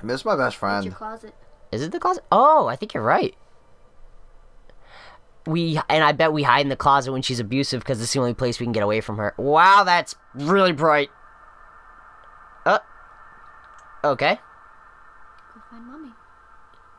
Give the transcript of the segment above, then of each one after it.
I miss my best It's friend. your closet. Is it the closet? Oh, I think you're right. We and I bet we hide in the closet when she's abusive because it's the only place we can get away from her. Wow, that's really bright. Uh. Okay. Go find mommy.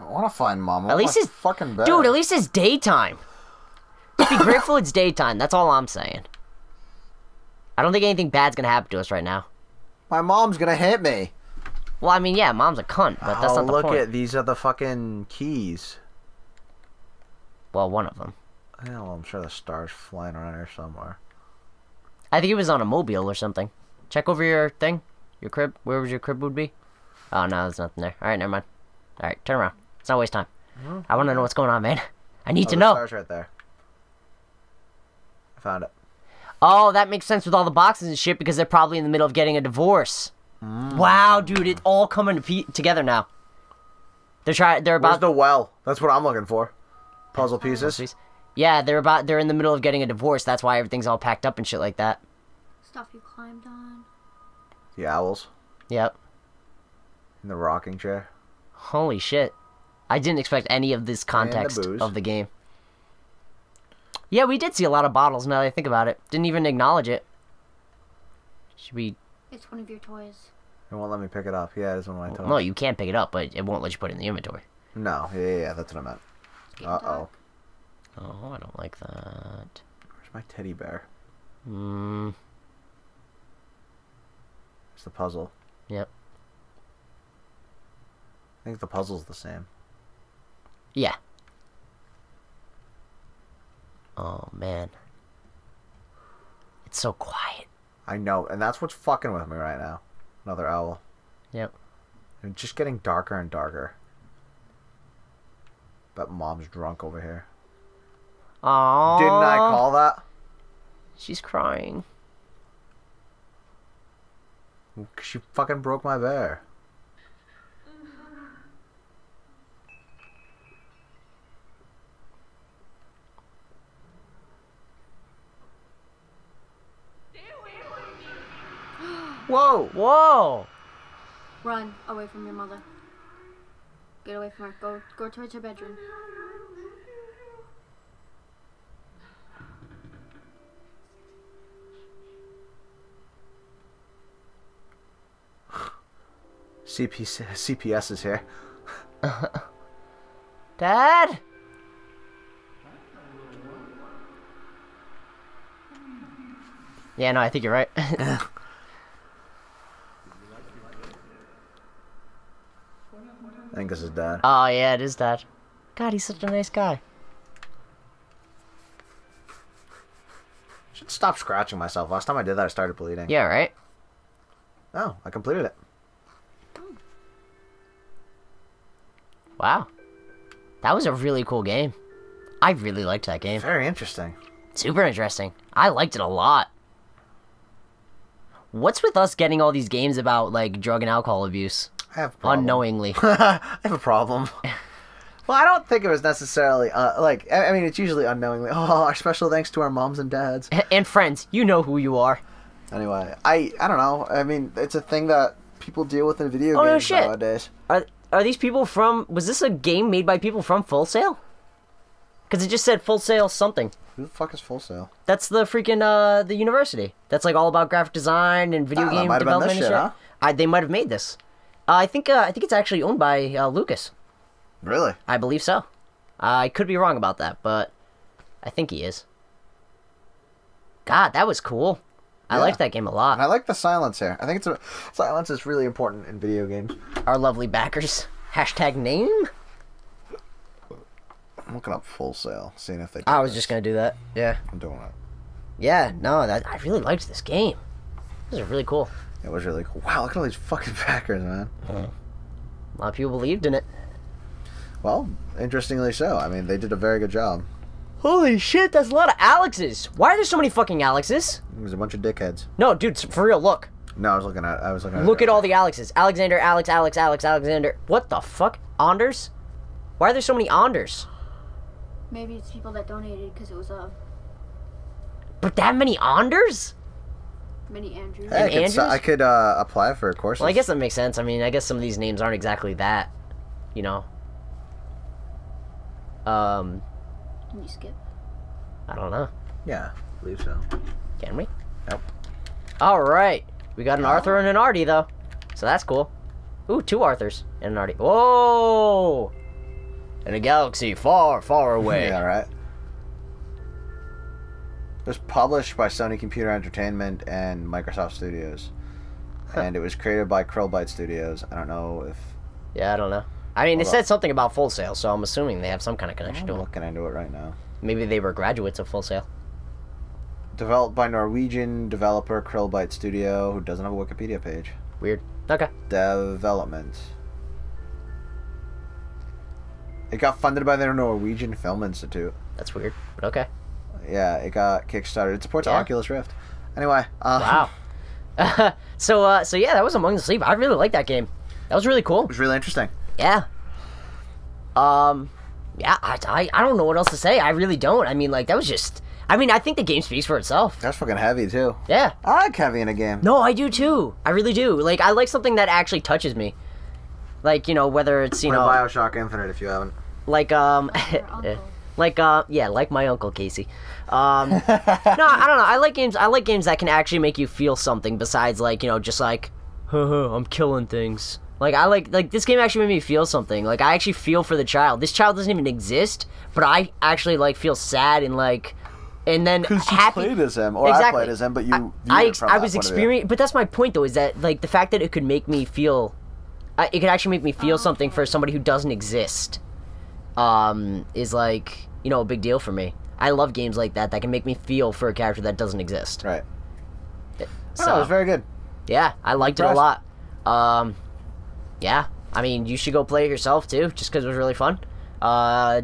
I want to find mom. At least it's fucking bed. Dude, at least it's daytime. Be grateful it's daytime. That's all I'm saying. I don't think anything bad's gonna happen to us right now. my mom's gonna hit me. Well, I mean, yeah, mom's a cunt, but that's oh, not the look point. at these are the fucking keys. Well, one of them. Yeah, well, I'm sure the stars flying around here somewhere. I think it was on a mobile or something. Check over your thing, your crib. Where was your crib would be? Oh no, there's nothing there. All right, never mind. All right, turn around. It's not waste time. Mm-hmm. I want to know what's going on, man. I need Oh, to know. stars right there. I found it. Oh, that makes sense with all the boxes and shit because they're probably in the middle of getting a divorce. Wow, dude, it's all coming to together now. They're trying. They're Where's about the well? That's what I'm looking for. Puzzle pieces. Yeah, they're about. They're in the middle of getting a divorce. That's why everything's all packed up and shit like that. Stuff you climbed on. The owls Yep. in the rocking chair. Holy shit. I didn't expect any of this context booze. of the game. Yeah, we did see a lot of bottles now that I think about it. Didn't even acknowledge it. Should we. It's one of your toys. It won't let me pick it up. Yeah, it's one of my toys. No, you can't pick it up, but it won't let you put it in the inventory. No, yeah, yeah, yeah, that's what I meant. Uh oh. Oh, I don't like that. Where's my teddy bear? Hmm. It's the puzzle. Yep. I think the puzzle's the same. Yeah. Oh, man. It's so quiet. I know, and that's what's fucking with me right now. Another owl. Yep. And just getting darker and darker. But mom's drunk over here. Aww. Didn't I call that? She's crying. She fucking broke my bear. Whoa! Whoa! Run away from your mother. Get away from her. Go go towards her bedroom. CP, CPS is here. Dad? Yeah, no, I think you're right. I think this is dad. oh, ah, yeah, it is Dad. God, he's such a nice guy. should stop scratching myself. Last time I did that, I started bleeding. Yeah, right? Oh, I completed it. Wow. That was a really cool game. I really liked that game. Very interesting. Super interesting. I liked it a lot. What's with us getting all these games about, like, drug and alcohol abuse? I have a problem. Unknowingly. I have a problem. well, I don't think it was necessarily uh, like. I I mean, it's usually unknowingly. Oh, our special thanks to our moms and dads. and friends, you know who you are. Anyway, I I don't know. I mean, it's a thing that people deal with in video Oh, no games shit. nowadays. Are are these people from? Was this a game made by people from Full Sail? Because it just said Full Sail something. Who the fuck is Full Sail? That's the freaking uh the university. That's like all about graphic design and video that game might have been development and shit, shit. huh? I, they might have made this. Uh, I think uh, I think it's actually owned by uh, Lucas. Really? I believe so. I could be wrong about that, but I think he is. God, that was cool. I Yeah. liked that game a lot. And I like the silence here. I think it's a silence is really important in video games. Our lovely backers. Hashtag name. I'm looking up Full Sail, seeing if they. I was this. just gonna do that. Yeah. I'm doing it. Yeah. No, that I really liked this game. This is really cool. It was really cool. Wow, look at all these fucking backers, man. A lot of people believed in it. Well, interestingly so. I mean, they did a very good job. Holy shit, that's a lot of Alexes. Why are there so many fucking Alexes? There's a bunch of dickheads. No, dude, for real, look. No, I was looking at. I was looking at. Look at all the Alexes. Alexander, Alex, Alex, Alex, Alexander. What the fuck? Anders? Why are there so many Anders? Maybe it's people that donated because it was a. But that many Anders? Mini Andrews. Hey, I could, Andrews? I could uh, apply for courses. Well, I guess that makes sense. I mean, I guess some of these names aren't exactly that, you know. Um, Can you skip? I don't know. Yeah, I believe so. Can we? Nope. All right, we got an Oh. Arthur and an Artie though, so that's cool. Ooh, two Arthurs and an Artie. Whoa! In a galaxy far, far away. Yeah, right. It was published by Sony Computer Entertainment and Microsoft Studios. And it was created by Krillbite Studios. I don't know if Yeah, I don't know. I mean, it Hold said something about Full Sail, so I'm assuming they have some kind of connection I'm to them. looking into it right now. Maybe they were graduates of Full Sail. Developed by Norwegian developer Krillbite Studio, who doesn't have a Wikipedia page. Weird. Okay. Development. It got funded by the Norwegian Film Institute. That's weird, but okay. Yeah, it got kickstarted. It supports Yeah. Oculus Rift. Anyway, uh, Wow. so, uh, so yeah, that was Among the Sleep. I really like that game. That was really cool. it was really interesting. Yeah. Um, yeah, I, I, I don't know what else to say. I really don't. I mean, like, that was just. I mean, I think the game speaks for itself. That's fucking heavy too. Yeah. I like heavy in a game. No, I do too. I really do. Like, I like something that actually touches me. Like, you know, whether it's, you Play know, Bioshock Infinite if you haven't. like, um, Your uncle. Like, uh, yeah, like my uncle Casey. Um, no, I don't know. I like games. I like games that can actually make you feel something besides, like, you know, just like, haha, I'm killing things. Like I like like this game actually made me feel something. Like I actually feel for the child. This child doesn't even exist, but I actually like feel sad and like, and then happy. as him, or I played as him, but you. viewed I it from I was point experiencing, but that's my point though. Is that like the fact that it could make me feel, uh, it could actually make me feel something for somebody who doesn't exist, um, is like you know a big deal for me. I love games like that that can make me feel for a character that doesn't exist. Right. So oh, it was very good. yeah, I liked it a lot. Um, yeah, I mean you should go play it yourself too, just because it was really fun. Uh,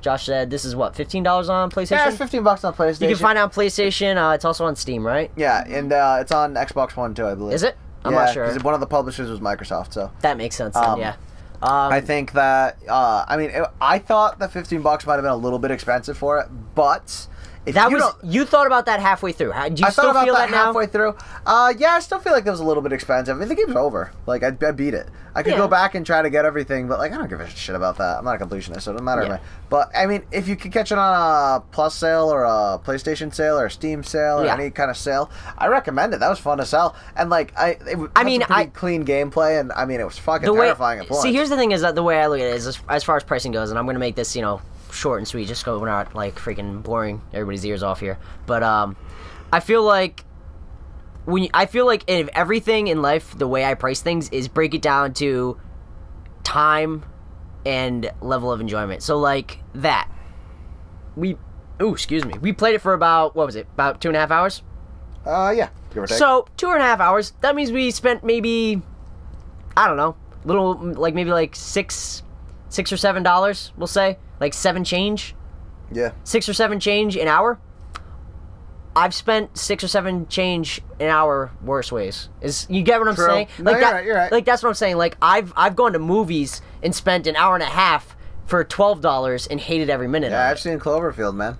Josh said this is what fifteen dollars on PlayStation. Yeah, it's fifteen bucks on PlayStation. you can find it on PlayStation. Uh, it's also on Steam, right? Yeah, and uh, it's on Xbox One too, I believe. Is it? I'm yeah, not sure. 'cause one of the publishers was Microsoft, so That makes sense. Then, Um, yeah. Um, I think that uh, I mean I thought the fifteen bucks might have been a little bit expensive for it, but that you was you thought about that halfway through. How, do you I still thought about feel that, that, now? halfway through. Uh, yeah, I still feel like that was a little bit expensive. I mean, the game's over. Like, I, I beat it. I could Yeah. go back and try to get everything, but like, I don't give a shit about that. I'm not a completionist, so it doesn't matter. Yeah. But I mean, if you could catch it on a Plus sale or a PlayStation sale or a Steam sale or Yeah. any kind of sale, I recommend it. That was fun to sell, and like, I it I mean, pretty I- clean gameplay, and I mean, it was fucking way terrifying at points. see here's the thing is that the way I look at it is as, as far as pricing goes, and I'm gonna make this you know short and sweet, just so we're not like freaking boring everybody's ears off here. But um, I feel like when you, I feel like if everything in life, the way I price things is break it down to time and level of enjoyment. So like that, we. Ooh, excuse me. We played it for about what was it? About two and a half hours. uh, yeah, give or take. So two and a half hours. That means we spent maybe, I don't know, little like maybe like six, six or seven dollars. We'll say like seven change, yeah, six or seven change an hour. I've spent six or seven change an hour worse ways. Is you get what I'm True. saying? No, Like you're that, right, you're right. Like that's what I'm saying. Like I've I've gone to movies and spent an hour and a half for twelve dollars and hated every minute. yeah, I've it. seen Cloverfield, man.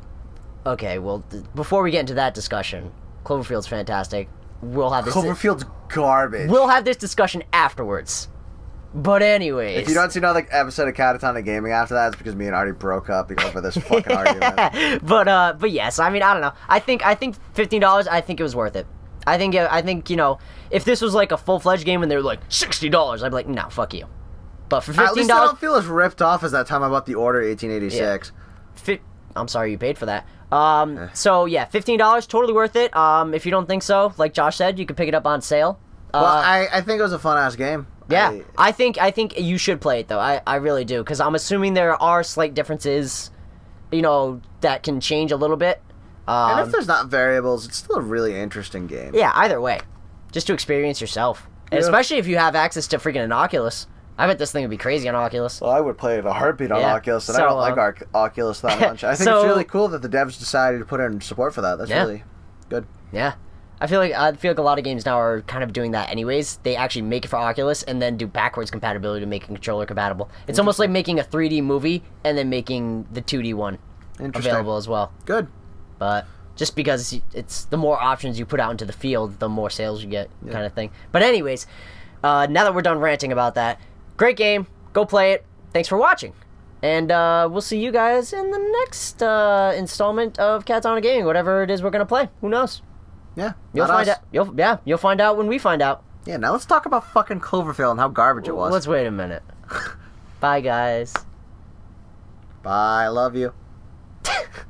Okay, well, before we get into that discussion, Cloverfield's fantastic. We'll have this. Cloverfield's garbage. We'll have this discussion afterwards. But anyways, If you don't see another episode of Catatonic Gaming after that, it's because me and Artie broke up because of this fucking argument. but uh, but yes, I mean, I don't know. I think I think fifteen dollars. I think it was worth it. I think I think you know, if this was like a full fledged game and they were like sixty dollars, I'd be like, no, fuck you. But for fifteen least I don't feel as ripped off as that time I bought the Order 1886. I'm sorry you paid for that. Um, so yeah, fifteen dollars, totally worth it. Um, if you don't think so, like Josh said, you can pick it up on sale. Uh, Well, I, I think it was a fun ass game. Yeah, I- I think I think you should play it though. I, I really do because I'm assuming there are slight differences, you know, that can change a little bit. and Um, if there's not variables, it's still a really interesting game. yeah, either way, just to experience yourself, and Yeah. especially if you have access to freaking an Oculus. I bet this thing would be crazy on Oculus. Well, I would play it a heartbeat on Yeah. Oculus, and So, I don't like uh, Arc- Oculus that much. I think So- it's really cool that the devs decided to put in support for that. That's Yeah. really good. Yeah, I feel like I feel like a lot of games now are kind of doing that. Anyways, they actually make it for Oculus and then do backwards compatibility to make a controller compatible. It's almost like making a 3D movie and then making the 2D one available as well. Good. But just because it's the more options you put out into the field, the more sales you get, Yeah. kind of thing. But anyways, uh, now that we're done ranting about that, great game. Go play it. Thanks for watching. And uh, we'll see you guys in the next uh, installment of Catatonic Gaming, whatever it is we're gonna play. Who knows? Yeah. You'll find us. out. You'll yeah, you'll find out when we find out. Yeah. Now let's talk about fucking Cloverfield and how garbage it was. Let's wait a minute. Bye, guys. Bye. I love you.